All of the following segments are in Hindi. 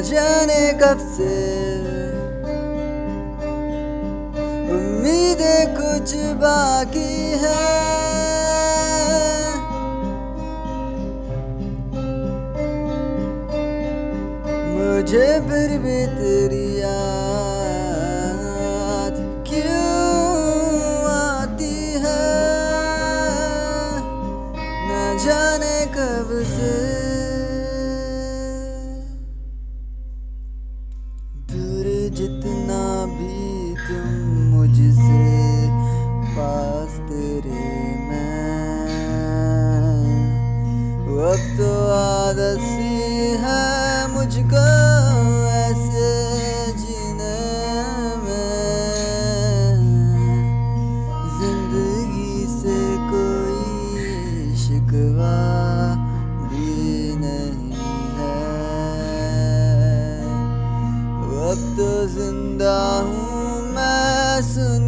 जाने कब से। उम्मीदें कुछ बाकी है। मुझे फिर भी तेरी याद क्यों आती है? न जाने कब से। भी नहीं है। अब तो ज़िंदा हूँ मैं सुनीले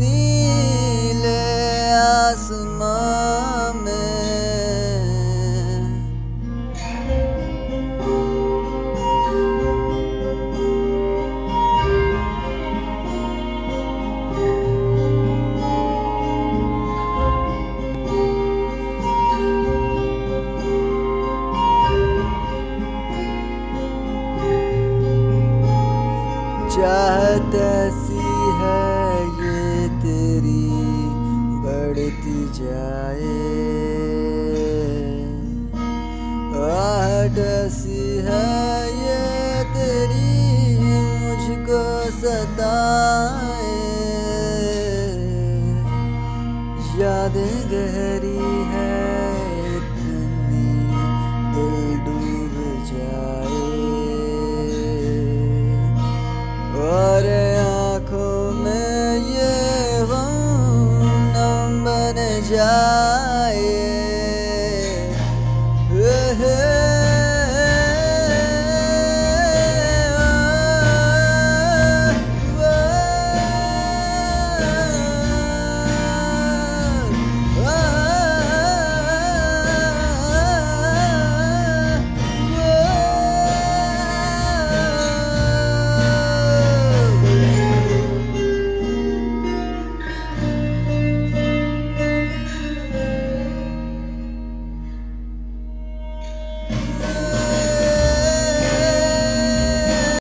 चाहत ऐसी है ये तेरी बढ़ती जाए। आहट ऐसी है ये तेरी मुझको सताए। यादें गहरी जा